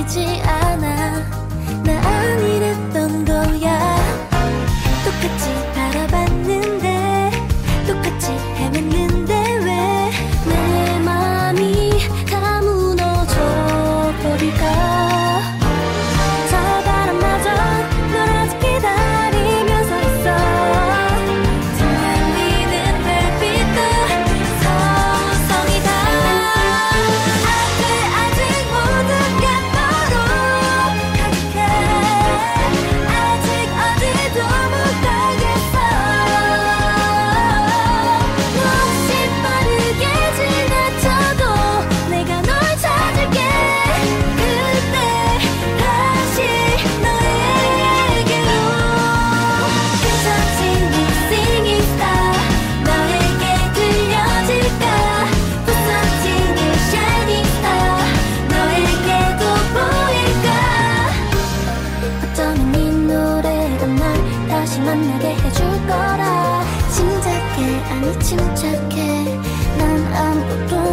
一起。 침착해. 난 아무도